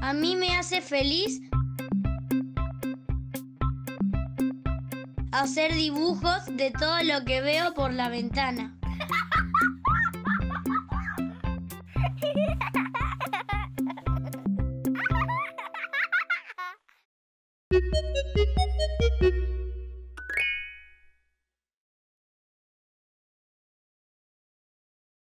A mí me hace feliz hacer dibujos de todo lo que veo por la ventana.